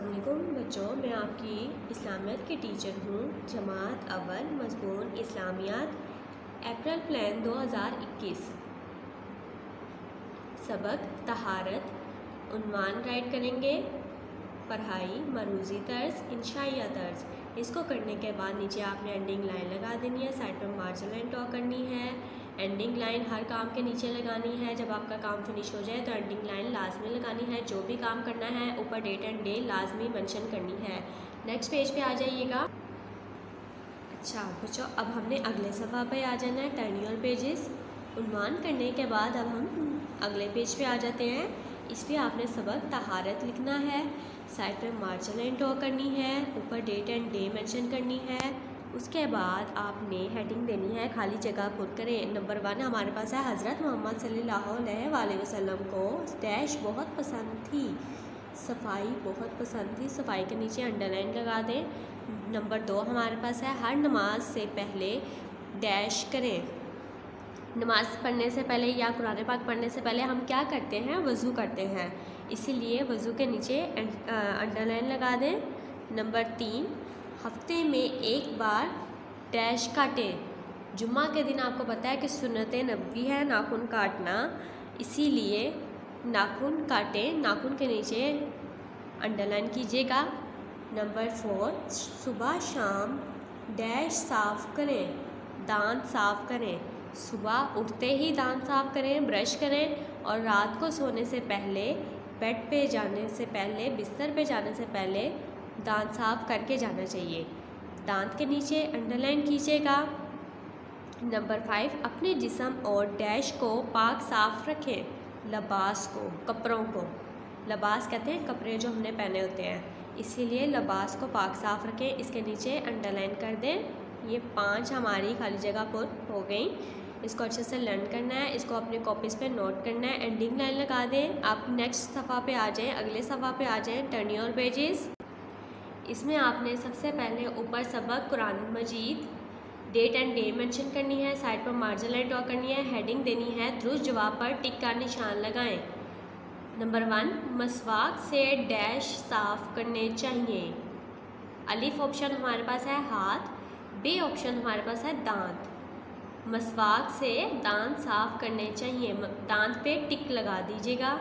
असलकुम बच्चों, मैं आपकी इस्लामियत की टीचर हूँ, जमात अव्वल मजमून इस्लामियात, अप्रैल प्लान 2021 सबक, तहारत, उनवान राइट करेंगे। पढ़ाई, मरूज़ी तर्ज, इंशाइया तर्ज। इसको करने के बाद नीचे आपने एंडिंग लाइन लगा देनी है साइड पर मार्जिन लाइन ड्रॉ करनी है। एंडिंग लाइन हर काम के नीचे लगानी है। जब आपका काम फिनिश हो जाए तो एंडिंग लाइन लाजमी लगानी है। जो भी काम करना है, ऊपर डेट एंड डे लाजमी मेंशन करनी है। नेक्स्ट पेज पे आ जाइएगा। अच्छा बच्चों अब हमने अगले सफ़ा पे आ जाना है। टर्न योर पेजेस उन्वान करने के बाद अब हम अगले पेज पे आ जाते हैं। इस पर आपने सबक तहारत लिखना है। साइड पे मार्जिन लाइन ड्रॉ करनी है। ऊपर डेट एंड डे मेंशन करनी है। उसके बाद आपने हेडिंग देनी है, खाली जगह पुर करें। नंबर वन हमारे पास है हज़रत मोहम्मद सल्लल्लाहु अलैहि वसल्लम को। डैश बहुत पसंद थी। सफ़ाई बहुत पसंद थी। सफ़ाई के नीचे अंडरलाइन लगा दें। नंबर दो हमारे पास है हर नमाज़ से पहले डैश करें। नमाज़ पढ़ने से पहले या कुरान पाक पढ़ने से पहले हम क्या करते हैं? वज़ू करते हैं। इसीलिए वज़ू के नीचे अंडरलाइन लगा दें। नंबर तीन हफ़्ते में एक बार डैश काटें। जुम्मा के दिन आपको पता है कि सुनत नबी है, नाखून काटना। इसीलिए नाखून काटें, नाखून के नीचे अंडरलाइन कीजिएगा। नंबर फोर सुबह शाम डैश साफ़ करें, दांत साफ़ करें। सुबह उठते ही दांत साफ़ करें ब्रश करें और रात को सोने से पहले बेड पे जाने से पहले, बिस्तर पे जाने से पहले दांत साफ़ करके जाना चाहिए। दांत के नीचे अंडरलाइन कीजिएगा। नंबर फाइव, अपने जिसम और डैश को पाक साफ़ रखें। लबास को, कपड़ों को। लबास कहते हैं कपड़े जो हमने पहने होते हैं। इसीलिए लबास को पाक साफ़ रखें। इसके नीचे अंडरलाइन कर दें। ये पाँच हमारी खाली जगह पर हो गई। इसको अच्छे से लर्न करना है। इसको अपने कॉपीज़ पे नोट करना है। एंडिंग लाइन लगा दें। आप नेक्स्ट सफ़ा पे आ जाएँ। अगले सफ़ा पे आ जाएँ। Turn your pages. इसमें आपने सबसे पहले ऊपर सबक, कुरान मजीद, डेट एंड डे मेंशन करनी है, साइड पर मार्जिन लाइन ड्रॉ करनी है, हेडिंग देनी है, दुरुस्त जवाब पर टिक का निशान लगाएँ। नंबर वन, मसवाक से डैश साफ़ करने चाहिए। अलिफ ऑप्शन हमारे पास है हाथ, बे ऑप्शन हमारे पास है दांत। मसवाक से दांत साफ़ करने चाहिए दांत पे टिक लगा दीजिएगा।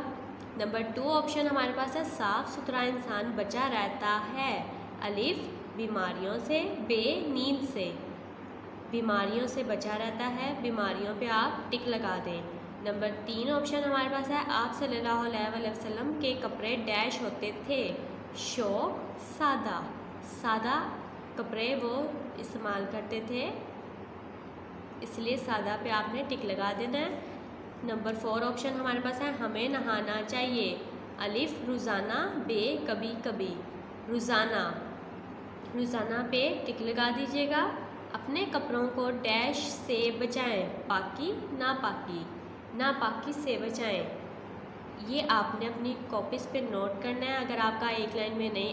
नंबर टू ऑप्शन हमारे पास है, साफ़ सुथरा इंसान बचा रहता है। अलिफ बीमारियों से, बे नींद से। बीमारियों से बचा रहता है, बीमारियों पे आप टिक लगा दें। नंबर तीन ऑप्शन हमारे पास है, आप सल्लल्लाहु अलैहि वसल्लम के कपड़े डैश होते थे। शौक, सादा। सादा कपड़े वो इस्तेमाल करते थे, इसलिए सादा पे आपने टिक लगा देना है। नंबर फोर ऑप्शन हमारे पास है, हमें नहाना चाहिए। अलिफ, रोज़ाना, बे कभी कभी रोज़ाना। रोज़ाना पे टिक लगा दीजिएगा। अपने कपड़ों को डैश से बचाएँ, पाकि ना पाकि ना पाकि से बचाएँ। ये आपने अपनी कॉपीज़ पे नोट करना है। अगर आपका एक लाइन में नहीं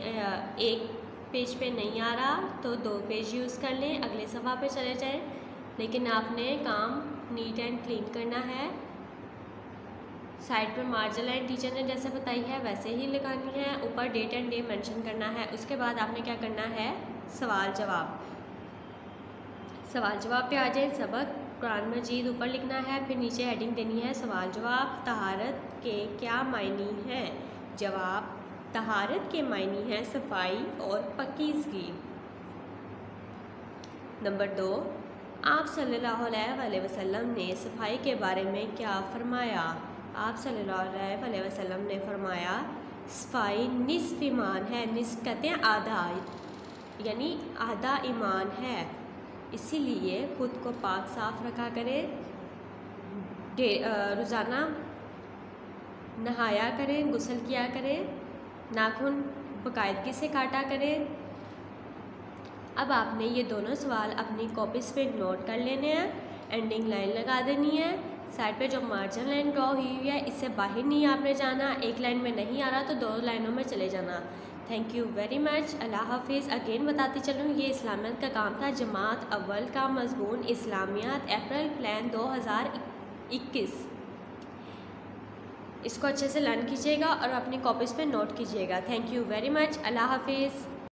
एक पेज पे नहीं आ रहा तो दो पेज यूज़ कर लें। अगले सफ़ा पे चले जाएँ। लेकिन आपने काम नीट एंड क्लीन करना है। साइड पर मार्जिन लाइन टीचर ने जैसे बताई है, वैसे ही लगानी है, ऊपर डेट एंड डे मेंशन करना है। उसके बाद आपने क्या करना है? सवाल जवाब। सवाल जवाब पे आ जाए सबक। कुरान मजीद ऊपर लिखना है, फिर नीचे हेडिंग देनी है, सवाल जवाब, तहारत के क्या मायनी हैं? जवाब, तहारत के मायनी हैं सफ़ाई और पकीज़गी। नंबर दो, आप सल्लल्लाहु अलैहि वसल्लम ने सफ़ाई के बारे में क्या फरमाया? आप अलैहि वसल्लम ने फरमाया, सफ़ाई निसफ ईमान है निसफ कहते हैं आधा यानी आधा ईमान है। इसीलिए ख़ुद को पाक साफ़ रखा करें रोज़ाना नहाया करें, गुसल किया करें, नाखून बाकायदगी से काटा करें। अब आपने ये दोनों सवाल अपनी कॉपीज़ पे नोट कर लेने हैं, एंडिंग लाइन लगा देनी है। साइड पे जो मार्जिन लाइन ड्रॉ हुई हुई है, इससे बाहर नहीं आपने जाना, एक लाइन में नहीं आ रहा तो दो लाइनों में चले जाना। थैंक यू वेरी मच अल्लाह हाफिज़. अगेन बताती चलूँ, ये इस्लामियत का काम था, जमात अव्वल का मजमून इस्लामियात, अप्रैल प्लान 2021 इसको अच्छे से लर्न कीजिएगा और अपनी कॉपीज़ पे नोट कीजिएगा। थैंक यू वेरी मच अल्लाह हाफिज़.